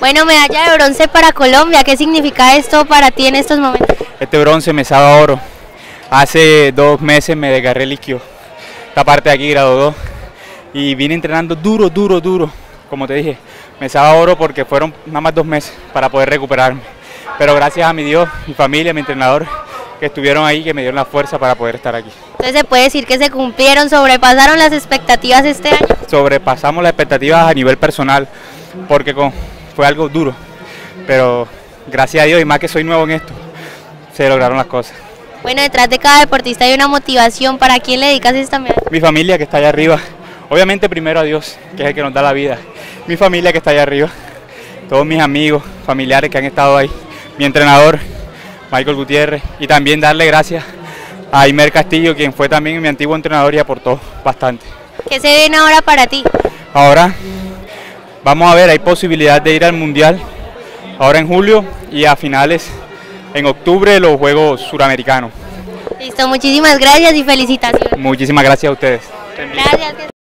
Bueno, medalla de bronce para Colombia, ¿qué significa esto para ti en estos momentos? Este bronce me sabe oro. Hace dos meses me desgarré el isquio. Esta parte de aquí, grado 2. Y vine entrenando duro, duro, duro. Como te dije, me sabe oro porque fueron nada más dos meses para poder recuperarme. Pero gracias a mi Dios, mi familia, mi entrenador, que estuvieron ahí, que me dieron la fuerza para poder estar aquí. Entonces se puede decir que se cumplieron, sobrepasaron las expectativas este año. Sobrepasamos las expectativas a nivel personal, porque con, fue algo duro, pero gracias a Dios y más que soy nuevo en esto, se lograron las cosas. Bueno, detrás de cada deportista hay una motivación. ¿Para quién le dedicas esta medalla? Mi familia que está allá arriba, obviamente primero a Dios, que es el que nos da la vida. Mi familia que está allá arriba, todos mis amigos, familiares que han estado ahí, mi entrenador, Michael Gutiérrez, y también darle gracias a Imer Castillo, quien fue también mi antiguo entrenador y aportó bastante. ¿Qué se viene ahora para ti? Ahora vamos a ver, hay posibilidad de ir al Mundial ahora en julio y a finales en octubre los Juegos Suramericanos. Listo, muchísimas gracias y felicitaciones. Muchísimas gracias a ustedes. Gracias.